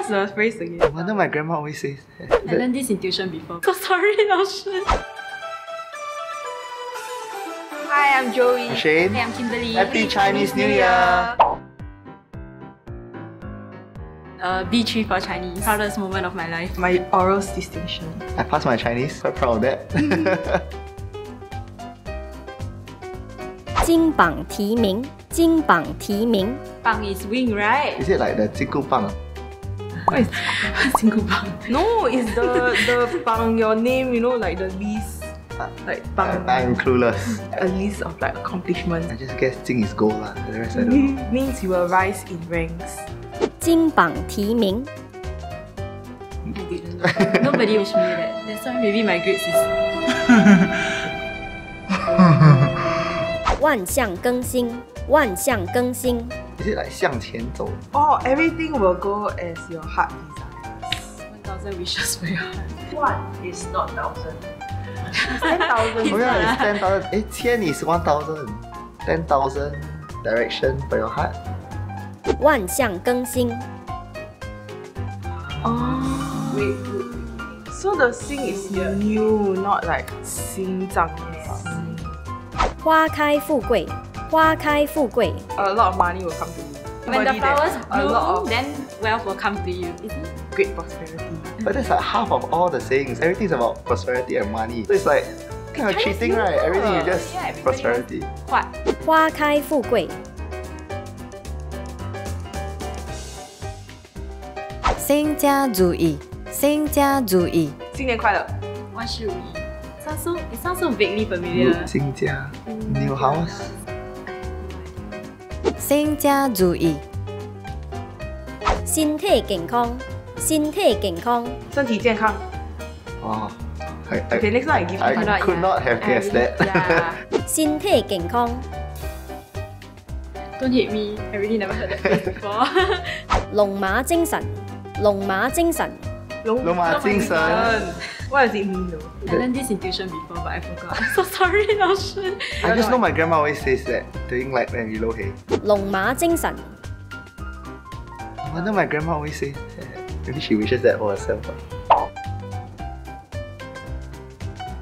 What's the phrase again? I wonder my grandma always says that. I learned this in tuition before. So sorry, Laoshi. Hi, I'm Joey. I'm Shane. Hey, I'm Kimberly. Happy Chinese New Year! Uh, B3 for Chinese. Proudest moment of my life. My oral distinction. I passed my Chinese. Quite proud of that. 金榜题名，金榜题名。Bang is wing, right? Is it like the 金箍棒？What is Single bang. No, it's the the bang your name, you know, like the list. Like bang. I'm clueless. A list of like accomplishments. I just guess 金 is gold lah. The rest I don't know. Means you will rise in ranks. 金榜题名， I didn't know. Nobody wished me that. That's why maybe my grades is 万象更新，万象更新。 Is it like 向前走? Oh, everything will go as your heart desires. 1000 wishes for your heart. One is not thousand. Ten thousand. Oh yeah, it's 10,000. Eh, 千 is 1,000. 10,000 direction for your heart. 万象更新， Oh, wait, wait. So the sing is new, not like 心脏 yes. 花开富贵， 花开富贵。 A lot of money will come to you. When the Somebody that- flowers a lot bloom, of then wealth will come to you. Isn't it? great prosperity. But that's like half of all the sayings. Everything's about prosperity and money. So it's like kind of Chinese cheating, New right? Everything you Year. just Yeah, everybody prosperity. What? 花开富贵。新家注意，新家注意，新年快乐. What should we eat? Sounds so, it sounds so vaguely familiar. 新家 new house. 新家注意，身体健康，身体健康。身体健康. Oh, I, I, Okay, next one I give I you. cannot, could not have guessed that. Yeah. 身体健康，Don't hate me. I really never heard that phrase before. 龍馬精神，龍馬精神。龍龍馬精神. What does it mean though? I learned this in tuition before, but I forgot. I'm so sorry, 老师. I just know my grandma always says that during like when we low hay. 龙马精神， No wonder my grandma always says that. Maybe she wishes that for herself. ah.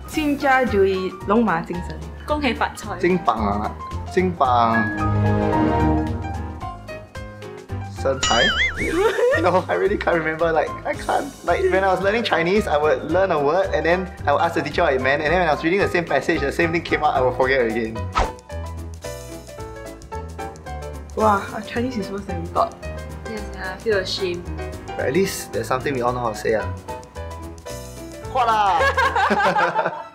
新家注意龙马精神.恭喜发财.金榜啊，金 Sen no, I really can't remember. Like, I can't. Like, when I was learning Chinese, I would learn a word and then I would ask the teacher what it meant. And then when I was reading the same passage, the same thing came out, I would forget again. Wow, our Chinese is worse than we thought. Yes, I feel ashamed. But at least there's something we all know how to say. Ah.